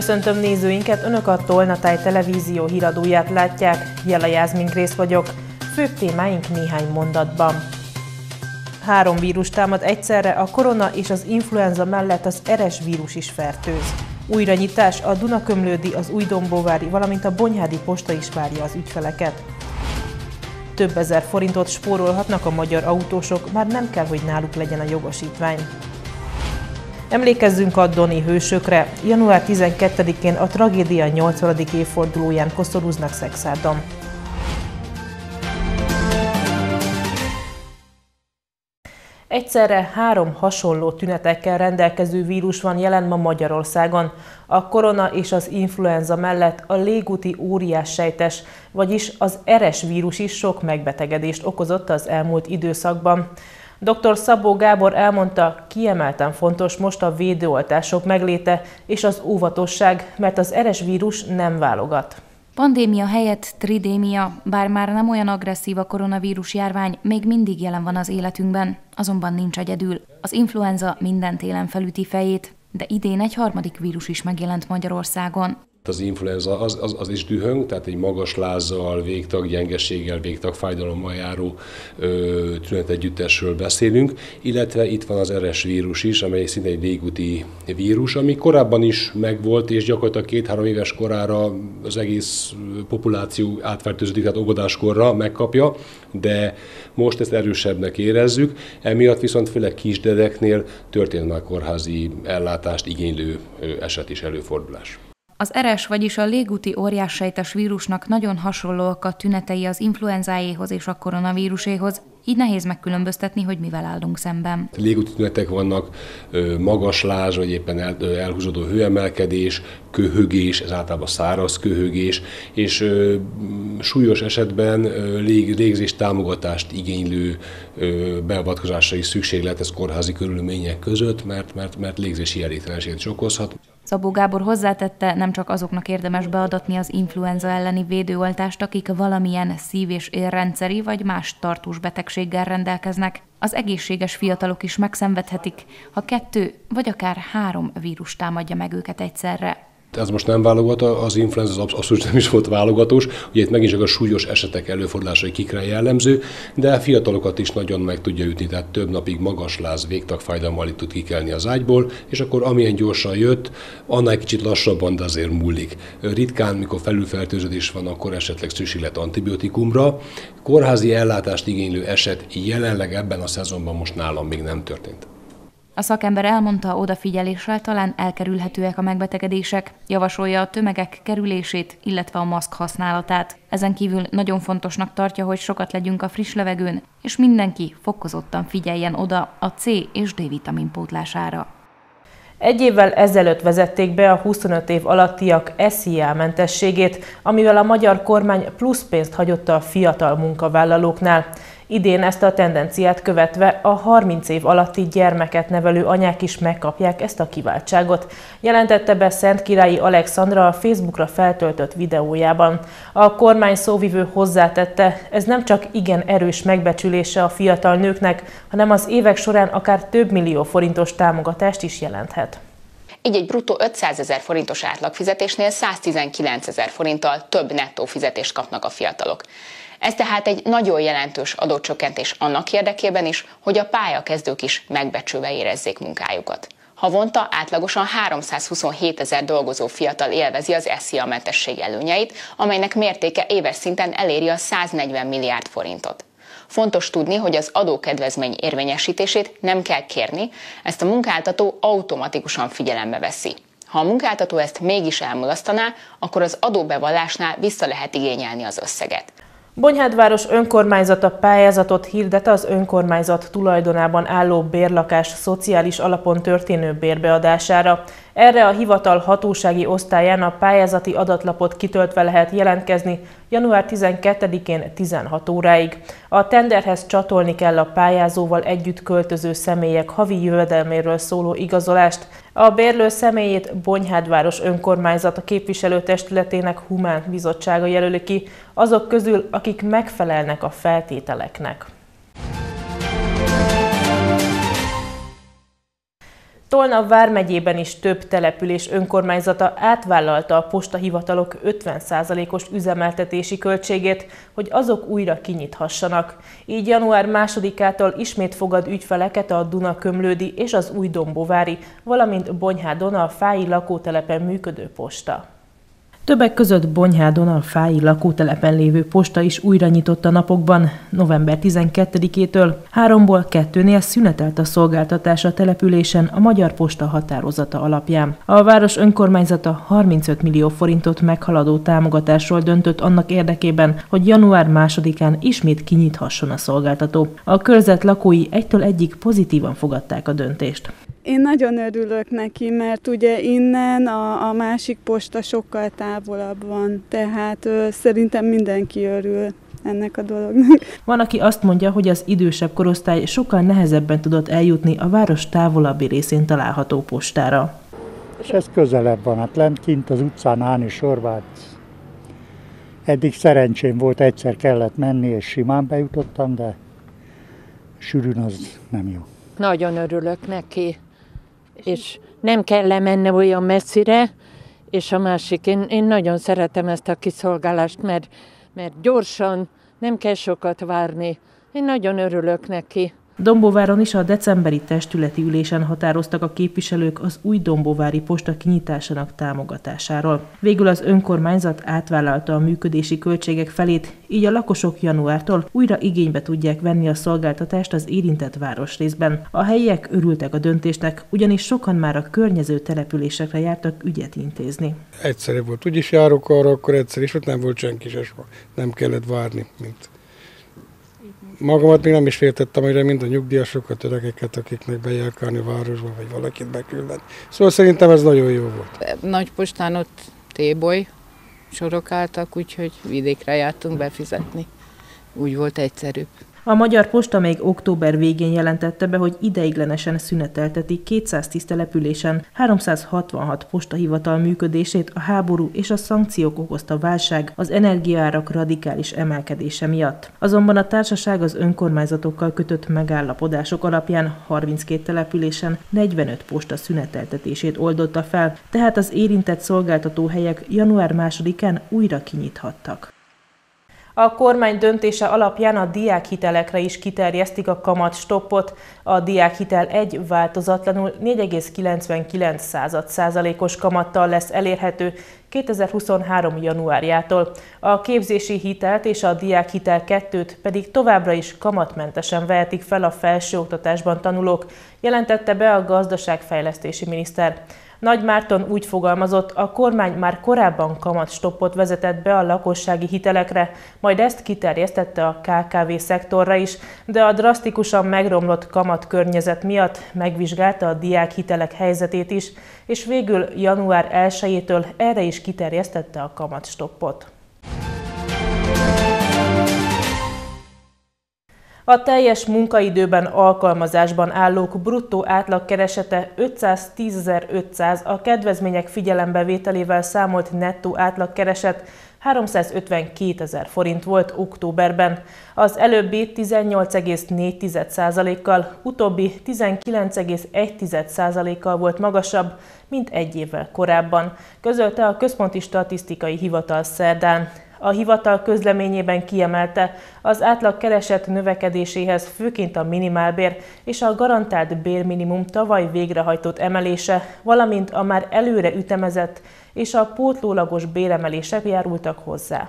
Köszöntöm nézőinket, Önök a Tolnatáj televízió híradóját látják, Jela Jászmin Grész vagyok. Főbb témáink néhány mondatban. Három vírus támad egyszerre, a korona és az influenza mellett az eres vírus is fertőz. Újranyitás a Dunakömlődi, az Újdombóvári, valamint a Bonyhádi posta is várja az ügyfeleket. Több ezer forintot spórolhatnak a magyar autósok, már nem kell, hogy náluk legyen a jogosítvány. Emlékezzünk a Doni hősökre. Január 12-én a tragédia 80. évfordulóján koszorúznak Szexárdon. Egyszerre három hasonló tünetekkel rendelkező vírus van jelen ma Magyarországon. A korona és az influenza mellett a légúti óriás sejtes, vagyis az eres vírus is sok megbetegedést okozott az elmúlt időszakban. Dr. Szabó Gábor elmondta, kiemelten fontos most a védőoltások megléte és az óvatosság, mert az eres vírus nem válogat. Pandémia helyett tridémia, bár már nem olyan agresszív a koronavírus járvány, még mindig jelen van az életünkben, azonban nincs egyedül. Az influenza minden télen felüti fejét, de idén egy harmadik vírus is megjelent Magyarországon. Az influenza az, az, az is dühöng, tehát egy magas lázzal, végtag gyengeséggel, végtag fájdalommal járó tünetegyüttesről beszélünk, illetve itt van az RS vírus is, amely szinte egy légúti vírus, ami korábban is megvolt, és gyakorlatilag két-három éves korára az egész populáció átfertőződik, tehát óvodáskorra megkapja, de most ezt erősebbnek érezzük, emiatt viszont főleg kisdedeknél történt már kórházi ellátást igénylő eset is előfordulás. Az eres, vagyis a légúti óriássejtes vírusnak nagyon hasonlóak a tünetei az influenzáéhoz és a koronavíruséhoz, így nehéz megkülönböztetni, hogy mivel állunk szemben. Légúti tünetek vannak, magas láz, vagy éppen elhúzódó hőemelkedés, köhögés, ez általában száraz köhögés, és súlyos esetben lég, légzés támogatást igénylő beavatkozásra is szükség lehet ez kórházi körülmények között, mert, mert, mert légzési elégtelenséget is okozhat. Szabó Gábor hozzátette, nem csak azoknak érdemes beadatni az influenza elleni védőoltást, akik valamilyen szív- és érrendszeri vagy más tartós betegséggel rendelkeznek. Az egészséges fiatalok is megszenvedhetik, ha kettő vagy akár három vírus támadja meg őket egyszerre. Ez most nem válogat, az influenza az abszolút nem is volt válogatós, ugye itt megint csak a súlyos esetek előfordulásai kikre jellemző, de fiatalokat is nagyon meg tudja ütni, tehát több napig magas láz, végtagfájdalommal itt tud kikelni az ágyból, és akkor amilyen gyorsan jött, annál kicsit lassabban, de azért múlik. Ritkán, mikor felülfertőződés van, akkor esetleg szükség lett antibiotikumra. Kórházi ellátást igénylő eset jelenleg ebben a szezonban most nálam még nem történt. A szakember elmondta, odafigyeléssel talán elkerülhetőek a megbetegedések, javasolja a tömegek kerülését, illetve a maszk használatát. Ezen kívül nagyon fontosnak tartja, hogy sokat legyünk a friss levegőn, és mindenki fokozottan figyeljen oda a C és D-vitamin pótlására. Egy évvel ezelőtt vezették be a 25 év alattiak SZIA mentességét, amivel a magyar kormány plusz pénzt hagyott a fiatal munkavállalóknál. Idén ezt a tendenciát követve a 30 év alatti gyermeket nevelő anyák is megkapják ezt a kiváltságot, jelentette be Szent Királyi Alexandra a Facebookra feltöltött videójában. A kormány szóvivő hozzátette, ez nem csak igen erős megbecsülése a fiatal nőknek, hanem az évek során akár több millió forintos támogatást is jelenthet. Így egy bruttó 500 ezer forintos átlagfizetésnél 119 ezer forinttal több nettó fizetést kapnak a fiatalok. Ez tehát egy nagyon jelentős adócsökkentés annak érdekében is, hogy a pályakezdők is megbecsülve érezzék munkájukat. Havonta átlagosan 327 ezer dolgozó fiatal élvezi az SZIA mentesség előnyeit, amelynek mértéke éves szinten eléri a 140 milliárd forintot. Fontos tudni, hogy az adókedvezmény érvényesítését nem kell kérni, ezt a munkáltató automatikusan figyelembe veszi. Ha a munkáltató ezt mégis elmulasztaná, akkor az adóbevallásnál vissza lehet igényelni az összeget. Bonyhádváros önkormányzata pályázatot hirdet az önkormányzat tulajdonában álló bérlakás szociális alapon történő bérbeadására. Erre a hivatal hatósági osztályán a pályázati adatlapot kitöltve lehet jelentkezni január 12-én 16 óráig. A tenderhez csatolni kell a pályázóval együtt költöző személyek havi jövedelméről szóló igazolást. A bérlő személyét Bonyhádváros önkormányzata képviselőtestületének Humán Bizottsága jelöli ki, azok közül, akik megfelelnek a feltételeknek. Tolna vármegyében is több település önkormányzata átvállalta a postahivatalok 50%-os üzemeltetési költségét, hogy azok újra kinyithassanak. Így január 2-ától ismét fogad ügyfeleket a Duna-Kömlődi és az Új-Dombovári, valamint Bonyhádon a fái lakótelepen működő posta. Többek között Bonyhádon a fái lakótelepen lévő posta is újra nyitott a napokban. November 12-től háromból kettőnél szünetelt a szolgáltatás a településen a Magyar Posta határozata alapján. A város önkormányzata 35 millió forintot meghaladó támogatásról döntött annak érdekében, hogy január 2-án ismét kinyithasson a szolgáltató. A körzet lakói egytől egyik pozitívan fogadták a döntést. Én nagyon örülök neki, mert ugye innen a, a másik posta sokkal távolabb van, tehát ö, szerintem mindenki örül ennek a dolognak. Van, aki azt mondja, hogy az idősebb korosztály sokkal nehezebben tudott eljutni a város távolabbi részén található postára. És ez közelebb van, hát lent kint az utcán állni sorvát. Eddig szerencsém volt, egyszer kellett menni, és simán bejutottam, de sűrűn az nem jó. Nagyon örülök neki és nem kell lemenni olyan messzire, és a másik, én, én nagyon szeretem ezt a kiszolgálást, mert, mert gyorsan, nem kell sokat várni. Én nagyon örülök neki. Dombóváron is a decemberi testületi ülésen határoztak a képviselők az új Dombóvári posta kinyitásának támogatásáról. Végül az önkormányzat átvállalta a működési költségek felét, így a lakosok januártól újra igénybe tudják venni a szolgáltatást az érintett városrészben. A helyiek örültek a döntésnek, ugyanis sokan már a környező településekre jártak ügyet intézni. Egyszerű volt, úgyis járok arra, akkor egyszer, és ott nem volt senki se Nem kellett várni, mint magamat még nem is féltettem, hogy mind a nyugdíjasokat, öregeket, akiknek bejárkálni a városba, vagy valakit beküldeni. Szóval szerintem ez nagyon jó volt. Nagy postán ott téboly sorok álltak, úgyhogy vidékre jártunk befizetni. Úgy volt egyszerűbb. A Magyar Posta még október végén jelentette be, hogy ideiglenesen szünetelteti 210 településen 366 postahivatal működését a háború és a szankciók okozta válság az energiaárak radikális emelkedése miatt. Azonban a társaság az önkormányzatokkal kötött megállapodások alapján 32 településen 45 posta szüneteltetését oldotta fel, tehát az érintett szolgáltatóhelyek január 2-án újra kinyithattak. A kormány döntése alapján a diákhitelekre is kiterjesztik a kamatstoppot. A diákhitel egy változatlanul 4,99 százalékos kamattal lesz elérhető 2023. januárjától. A képzési hitelt és a diákhitel kettőt pedig továbbra is kamatmentesen vehetik fel a felsőoktatásban tanulók, jelentette be a gazdaságfejlesztési miniszter. Nagy Márton úgy fogalmazott, a kormány már korábban kamatstoppot vezetett be a lakossági hitelekre, majd ezt kiterjesztette a KKV szektorra is, de a drasztikusan megromlott kamat környezet miatt megvizsgálta a diákhitelek helyzetét is, és végül január 1-től erre is kiterjesztette a kamatstoppot. A teljes munkaidőben alkalmazásban állók bruttó átlagkeresete 510.500, a kedvezmények figyelembevételével számolt nettó átlagkereset 352 ezer forint volt októberben. Az előbbi 18,4%-kal, utóbbi 19,1%-kal volt magasabb, mint egy évvel korábban, közölte a Központi Statisztikai Hivatal szerdán. A hivatal közleményében kiemelte, az átlag kereset növekedéséhez főként a minimálbér és a garantált bérminimum tavaly végrehajtott emelése, valamint a már előre ütemezett és a pótlólagos béremelések járultak hozzá.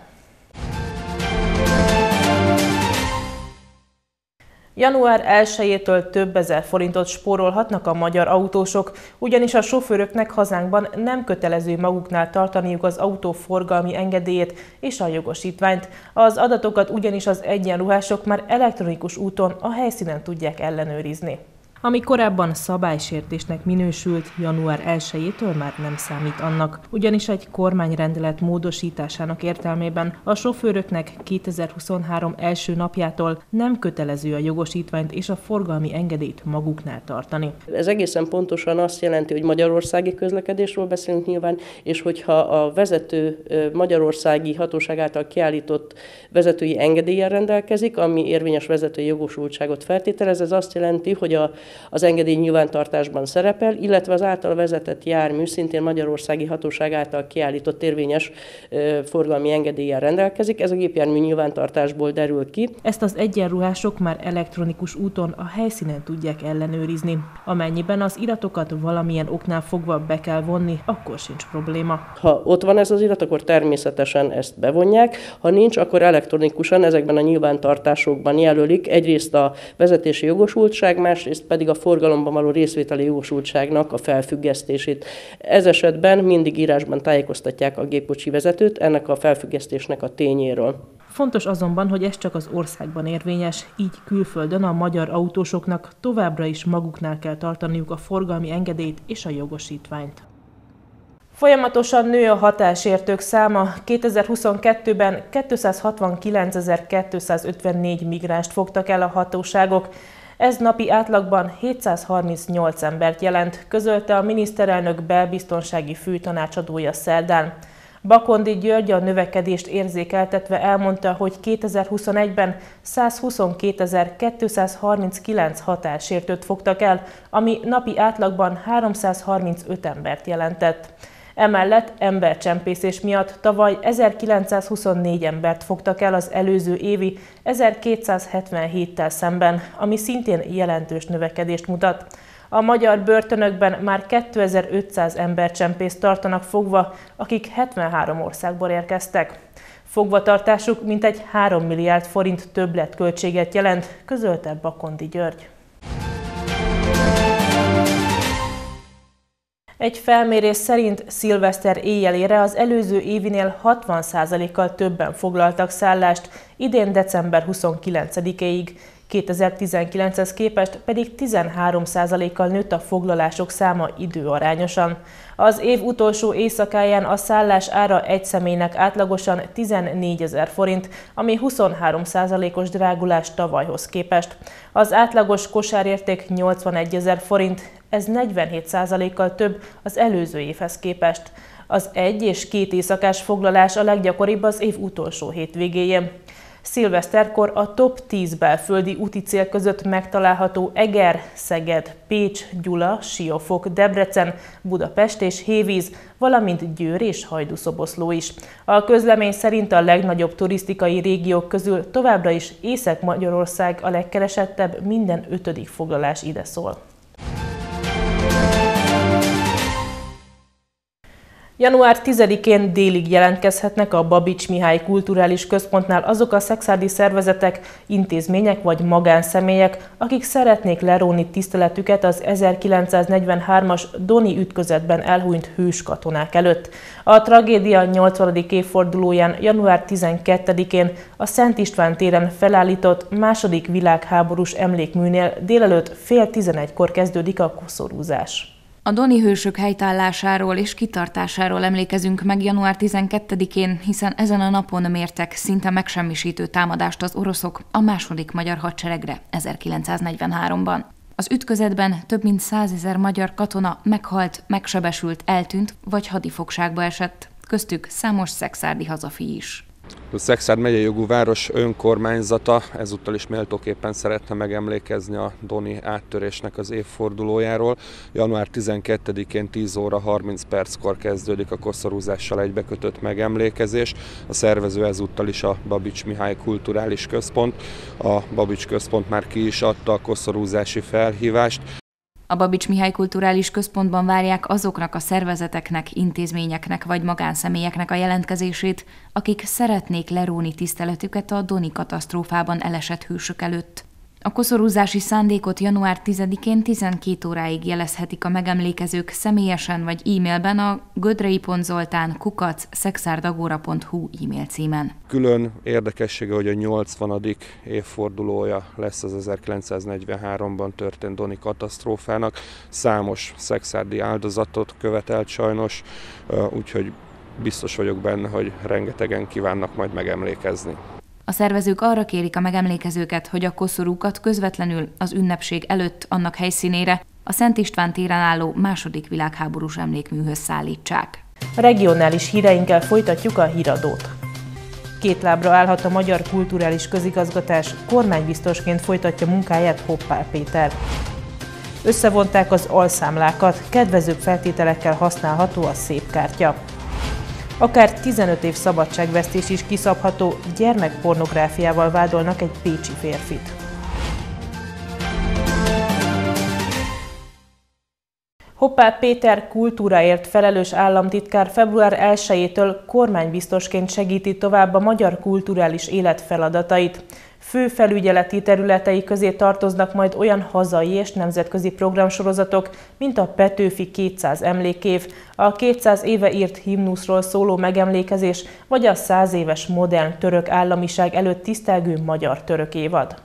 Január 1-től több ezer forintot spórolhatnak a magyar autósok, ugyanis a sofőröknek hazánkban nem kötelező maguknál tartaniuk az autó forgalmi engedélyét és a jogosítványt. Az adatokat ugyanis az egyenruhások már elektronikus úton a helyszínen tudják ellenőrizni. Ami korábban szabálysértésnek minősült, január 1-től már nem számít annak, ugyanis egy kormányrendelet módosításának értelmében a sofőröknek 2023 első napjától nem kötelező a jogosítványt és a forgalmi engedélyt maguknál tartani. Ez egészen pontosan azt jelenti, hogy magyarországi közlekedésről beszélünk nyilván, és hogyha a vezető magyarországi hatóság által kiállított vezetői engedéllyel rendelkezik, ami érvényes vezetői jogosultságot feltételez, ez azt jelenti, hogy a az engedély nyilvántartásban szerepel, illetve az által vezetett jármű szintén Magyarországi Hatóság által kiállított érvényes forgalmi engedéllyel rendelkezik. Ez a gépjármű nyilvántartásból derül ki. Ezt az egyenruhások már elektronikus úton a helyszínen tudják ellenőrizni. Amennyiben az iratokat valamilyen oknál fogva be kell vonni, akkor sincs probléma. Ha ott van ez az irat, akkor természetesen ezt bevonják. Ha nincs, akkor elektronikusan ezekben a nyilvántartásokban jelölik egyrészt a vezetési jogosultság, másrészt pedig a forgalomban való részvételi jogosultságnak a felfüggesztését. Ez esetben mindig írásban tájékoztatják a gépkocsi vezetőt ennek a felfüggesztésnek a tényéről. Fontos azonban, hogy ez csak az országban érvényes, így külföldön a magyar autósoknak továbbra is maguknál kell tartaniuk a forgalmi engedélyt és a jogosítványt. Folyamatosan nő a hatásértők száma. 2022-ben 269.254 migránst fogtak el a hatóságok. Ez napi átlagban 738 embert jelent, közölte a miniszterelnök belbiztonsági főtanácsadója szerdán. Bakondi György a növekedést érzékeltetve elmondta, hogy 2021-ben 122.239 hatásértőt fogtak el, ami napi átlagban 335 embert jelentett. Emellett embercsempészés miatt tavaly 1924 embert fogtak el az előző évi 1277-tel szemben, ami szintén jelentős növekedést mutat. A magyar börtönökben már 2500 embercsempészt tartanak fogva, akik 73 országból érkeztek. Fogvatartásuk mintegy 3 milliárd forint többletköltséget jelent, közölte Bakondi György. Egy felmérés szerint szilveszter éjjelére az előző évinél 60%-kal többen foglaltak szállást, idén december 29-ig. 2019-hez képest pedig 13%-kal nőtt a foglalások száma időarányosan. Az év utolsó éjszakáján a szállás ára egy személynek átlagosan 14 ezer forint, ami 23%-os drágulás tavalyhoz képest. Az átlagos kosárérték 81 ezer forint, ez 47%-kal több az előző évhez képest. Az egy és két éjszakás foglalás a leggyakoribb az év utolsó hétvégéjén. Szilveszterkor a top 10 belföldi úti cél között megtalálható Eger, Szeged, Pécs, Gyula, Siófok, Debrecen, Budapest és Hévíz, valamint Győr és Hajdúszoboszló is. A közlemény szerint a legnagyobb turisztikai régiók közül továbbra is Észak-Magyarország a legkeresettebb, minden ötödik foglalás ide szól. Január 10-én délig jelentkezhetnek a Babics Mihály Kulturális Központnál azok a szexádi szervezetek, intézmények vagy magánszemélyek, akik szeretnék leróni tiszteletüket az 1943-as Doni ütközetben elhunyt hős katonák előtt. A tragédia 80. évfordulóján január 12-én a Szent István téren felállított második világháborús emlékműnél délelőtt fél 11-kor kezdődik a koszorúzás. A Doni hősök helytállásáról és kitartásáról emlékezünk meg január 12-én, hiszen ezen a napon mértek szinte megsemmisítő támadást az oroszok a második magyar hadseregre 1943-ban. Az ütközetben több mint százezer magyar katona meghalt, megsebesült, eltűnt vagy hadifogságba esett, köztük számos szexárdi hazafi is. A Szexárd megyei jogú város önkormányzata ezúttal is méltóképpen szeretne megemlékezni a Doni áttörésnek az évfordulójáról. Január 12-én 10 óra 30 perckor kezdődik a koszorúzással egybekötött megemlékezés. A szervező ezúttal is a Babics Mihály Kulturális Központ. A Babics Központ már ki is adta a koszorúzási felhívást. A Babics Mihály Kulturális Központban várják azoknak a szervezeteknek, intézményeknek vagy magánszemélyeknek a jelentkezését, akik szeretnék leróni tiszteletüket a Doni katasztrófában elesett hősök előtt. A koszorúzási szándékot január 10-én 12 óráig jelezhetik a megemlékezők személyesen vagy e-mailben a gödrei.zoltán kukac e-mail címen. Külön érdekessége, hogy a 80. évfordulója lesz az 1943-ban történt Doni katasztrófának. Számos szexárdi áldozatot követelt sajnos, úgyhogy biztos vagyok benne, hogy rengetegen kívánnak majd megemlékezni. A szervezők arra kérik a megemlékezőket, hogy a koszorúkat közvetlenül az ünnepség előtt annak helyszínére, a Szent István téren álló második világháborús emlékműhöz szállítsák. A regionális híreinkkel folytatjuk a híradót. Két lábra állhat a Magyar Kulturális Közigazgatás, kormánybiztosként folytatja munkáját Hoppál Péter. Összevonták az alszámlákat, kedvezőbb feltételekkel használható a szép kártya. Akár 15 év szabadságvesztés is kiszabható, gyermekpornográfiával vádolnak egy pécsi férfit. Hoppá Péter kultúráért felelős államtitkár február 1-től kormánybiztosként segíti tovább a magyar kulturális élet feladatait. Fő felügyeleti területei közé tartoznak majd olyan hazai és nemzetközi programsorozatok, mint a Petőfi 200 emlékév, a 200 éve írt himnuszról szóló megemlékezés, vagy a 100 éves modern török államiság előtt tisztelgő magyar-török évad.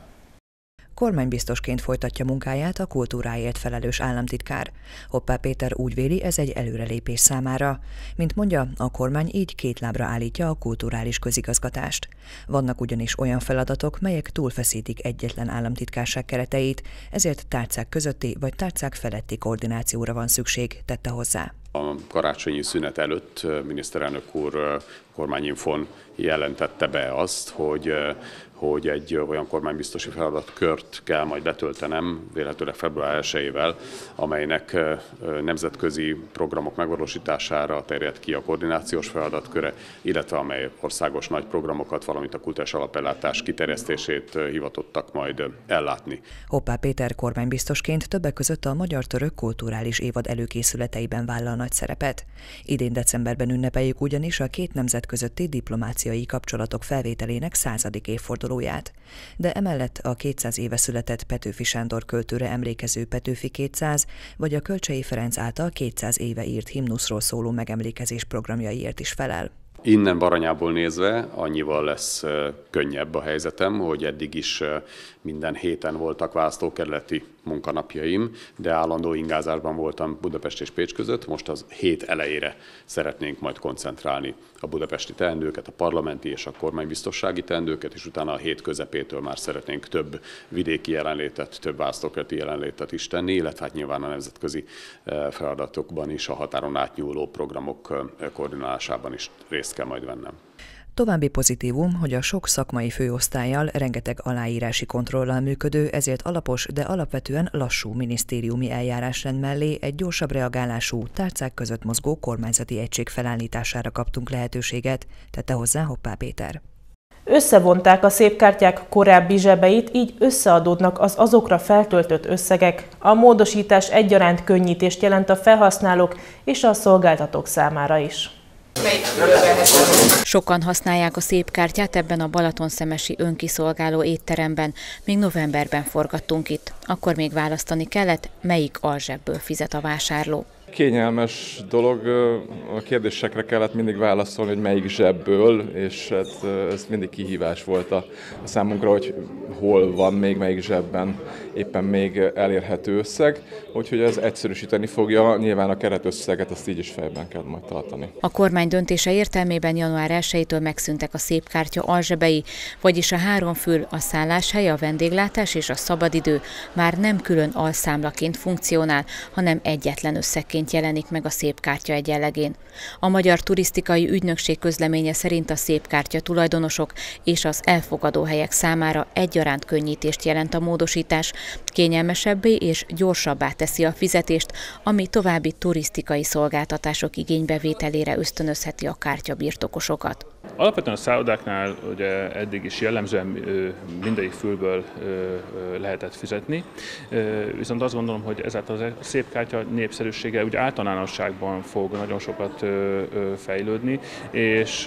Kormánybiztosként folytatja munkáját a kultúráért felelős államtitkár. Hoppá Péter úgy véli, ez egy előrelépés számára. Mint mondja, a kormány így két lábra állítja a kulturális közigazgatást. Vannak ugyanis olyan feladatok, melyek túlfeszítik egyetlen államtitkárság kereteit, ezért tárcák közötti vagy tárcák feletti koordinációra van szükség, tette hozzá. A karácsonyi szünet előtt miniszterelnök úr kormányinfon jelentette be azt, hogy hogy egy olyan kormánybiztosi feladatkört kell majd betöltenem, vélhetőleg február 1-ével, amelynek nemzetközi programok megvalósítására terjed ki a koordinációs feladatköre, illetve amely országos nagy programokat, valamint a kultúrás alapellátás kiterjesztését hivatottak majd ellátni. Hoppá Péter kormánybiztosként többek között a magyar-török kulturális évad előkészületeiben vállal nagy szerepet. Idén decemberben ünnepeljük ugyanis a két nemzet közötti diplomáciai kapcsolatok felvételének századik évfordulóját. De emellett a 200 éve született Petőfi Sándor költőre emlékező Petőfi 200, vagy a Kölcsei Ferenc által 200 éve írt himnuszról szóló megemlékezés programjaiért is felel. Innen Baranyából nézve annyival lesz könnyebb a helyzetem, hogy eddig is minden héten voltak választókerületi munkanapjaim, de állandó ingázásban voltam Budapest és Pécs között. Most az hét elejére szeretnénk majd koncentrálni a budapesti teendőket, a parlamenti és a kormánybiztossági teendőket, és utána a hét közepétől már szeretnénk több vidéki jelenlétet, több választókerületi jelenlétet is tenni, illetve hát nyilván a nemzetközi feladatokban is, a határon átnyúló programok koordinálásában is részt kell majd vennem. További pozitívum, hogy a sok szakmai főosztályjal rengeteg aláírási kontrollal működő, ezért alapos, de alapvetően lassú minisztériumi eljárásrend mellé egy gyorsabb reagálású, tárcák között mozgó kormányzati egység felállítására kaptunk lehetőséget, tette hozzá Hoppá Péter. Összevonták a szépkártyák korábbi zsebeit, így összeadódnak az azokra feltöltött összegek. A módosítás egyaránt könnyítést jelent a felhasználók és a szolgáltatók számára is. Sokan használják a szép kártyát ebben a Balatonszemesi önkiszolgáló étteremben. Még novemberben forgattunk itt. Akkor még választani kellett, melyik alzsebből fizet a vásárló. Kényelmes dolog, a kérdésekre kellett mindig válaszolni, hogy melyik zsebből, és hát ez mindig kihívás volt a, számunkra, hogy hol van még melyik zsebben éppen még elérhető összeg, úgyhogy ez egyszerűsíteni fogja, nyilván a keretösszeget azt így is fejben kell majd tartani. A kormány döntése értelmében január 1-től megszűntek a szép kártya alzsebei, vagyis a három fül, a szálláshely, a vendéglátás és a szabadidő már nem külön alszámlaként funkcionál, hanem egyetlen összegként jelenik meg a szép kártya egyenlegén. A Magyar Turisztikai Ügynökség közleménye szerint a szép kártya tulajdonosok és az elfogadó helyek számára egyaránt könnyítést jelent a módosítás, kényelmesebbé és gyorsabbá teszi a fizetést, ami további turisztikai szolgáltatások igénybevételére ösztönözheti a kártya birtokosokat. Alapvetően a szállodáknál ugye eddig is jellemzően mindegyik fülből lehetett fizetni, viszont azt gondolom, hogy ezáltal a szép kártya népszerűsége ugye általánosságban fog nagyon sokat fejlődni, és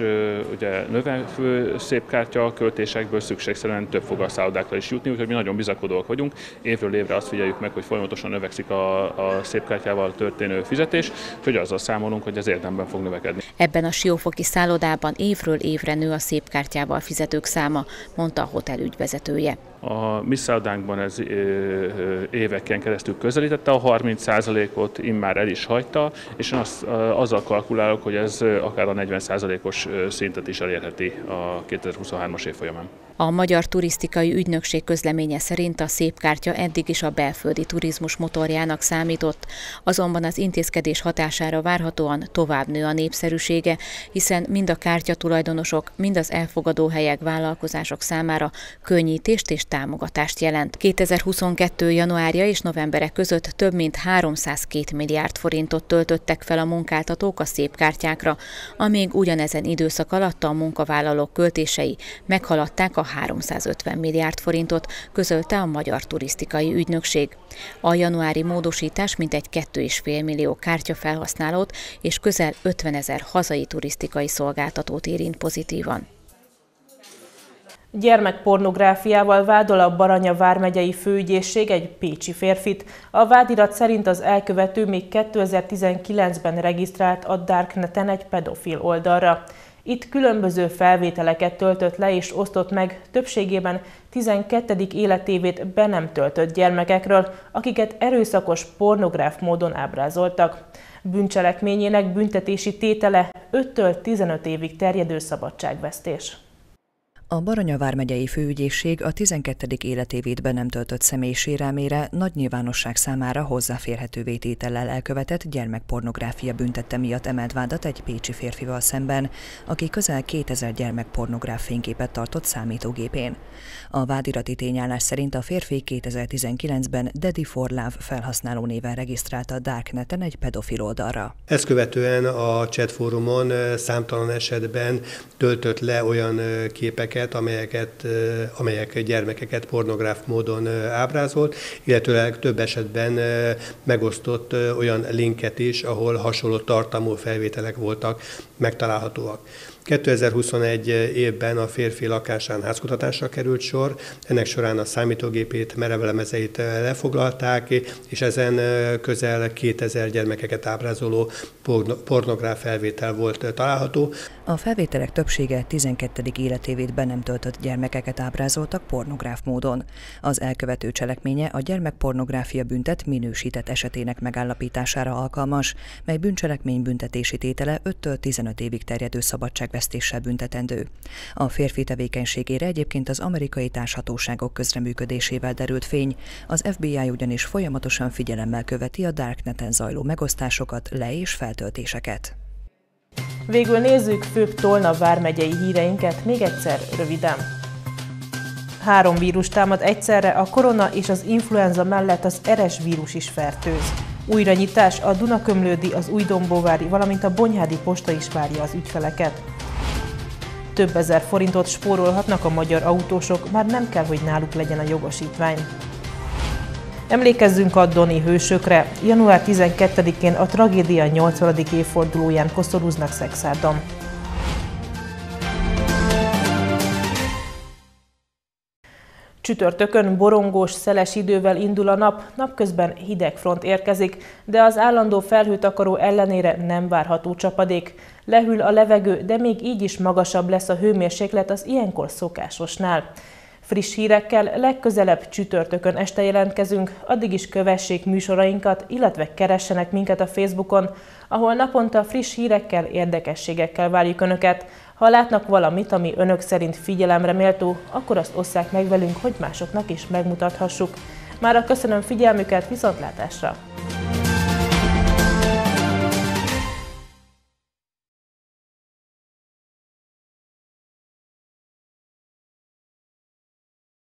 ugye növekvő szép kártya költésekből szükségszerűen több fog a szállodákra is jutni, úgyhogy mi nagyon bizakodóak vagyunk. Évről évre azt figyeljük meg, hogy folyamatosan növekszik a, a szép kártyával történő fizetés, úgyhogy azzal számolunk, hogy ez érdemben fog növekedni. Ebben a siófoki szállodában évről évre nő a szép kártyával fizetők száma, mondta a hotel ügyvezetője. A mi szállodánkban ez éveken keresztül közelítette a 30%-ot, immár el is hagyta, és én az, azzal kalkulálok, hogy ez akár a 40%-os szintet is elérheti a 2023-as év folyamán. A Magyar Turisztikai Ügynökség közleménye szerint a szép kártya eddig is a belföldi turizmus motorjának számított, azonban az intézkedés hatására várhatóan tovább nő a népszerűsége, hiszen mind a kártya tulajdonosok, mind az elfogadó helyek, vállalkozások számára könnyítést és támogatást jelent. 2022. januárja és novembere között több mint 302 milliárd forintot töltöttek fel a munkáltatók a szép kártyákra, amíg ugyanezen időszak alatt a munkavállalók költései meghaladták a 350 milliárd forintot, közölte a Magyar Turisztikai Ügynökség. A januári módosítás mintegy 2,5 millió kártya felhasználót és közel 50 ezer hazai turisztikai szolgáltatót érint pozitívan. Gyermekpornográfiával vádol a Baranya vármegyei főügyészség egy pécsi férfit. A vádirat szerint az elkövető még 2019-ben regisztrált a Darkneten egy pedofil oldalra. Itt különböző felvételeket töltött le és osztott meg, többségében 12. életévét be nem töltött gyermekekről, akiket erőszakos pornográf módon ábrázoltak. Bűncselekményének büntetési tétele 5-től 15 évig terjedő szabadságvesztés. A Baranya vármegyei főügyészség a 12. életévét be nem töltött személy sérelmére nagy nyilvánosság számára hozzáférhető vététellel elkövetett gyermekpornográfia büntette miatt emelt vádat egy pécsi férfival szemben, aki közel 2000 gyermekpornográf fényképet tartott számítógépén. A vádirati tényállás szerint a férfi 2019-ben Daddy for Love felhasználó néven regisztrálta Darkneten egy pedofil oldalra. Ezt követően a chat fórumon számtalan esetben töltött le olyan képeket, képeket, amelyeket, amelyek gyermekeket pornográf módon ábrázolt, illetőleg több esetben megosztott olyan linket is, ahol hasonló tartalmú felvételek voltak megtalálhatóak. 2021 évben a férfi lakásán házkutatásra került sor, ennek során a számítógépét, merevelemezeit lefoglalták, és ezen közel 2000 gyermekeket ábrázoló pornográf felvétel volt található. A felvételek többsége 12. életévét be nem töltött gyermekeket ábrázoltak pornográf módon. Az elkövető cselekménye a gyermekpornográfia büntet minősített esetének megállapítására alkalmas, mely bűncselekmény büntetési tétele 5-től 15 évig terjedő szabadságvesztéssel büntetendő. A férfi tevékenységére egyébként az amerikai társhatóságok közreműködésével derült fény, az FBI ugyanis folyamatosan figyelemmel követi a Darkneten zajló megosztásokat, le- és feltöltéseket. Végül nézzük főbb Tolna vármegyei híreinket még egyszer röviden. Három vírus támad egyszerre, a korona és az influenza mellett az eres vírus is fertőz. Újranyitás a Dunakömlődi, az Újdombóvári, valamint a Bonyhádi posta is várja az ügyfeleket. Több ezer forintot spórolhatnak a magyar autósok, már nem kell, hogy náluk legyen a jogosítvány. Emlékezzünk a Doni hősökre. Január 12-én a tragédia 80. évfordulóján koszorúznak Szexárdon. Csütörtökön borongós, szeles idővel indul a nap, napközben hideg front érkezik, de az állandó felhőtakaró ellenére nem várható csapadék. Lehűl a levegő, de még így is magasabb lesz a hőmérséklet az ilyenkor szokásosnál. Friss hírekkel legközelebb csütörtökön este jelentkezünk, addig is kövessék műsorainkat, illetve keressenek minket a Facebookon, ahol naponta friss hírekkel, érdekességekkel várjuk Önöket. Ha látnak valamit, ami Önök szerint figyelemre méltó, akkor azt osszák meg velünk, hogy másoknak is megmutathassuk. Mára köszönöm figyelmüket, viszontlátásra!